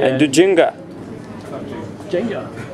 and do Jenga. Jenga.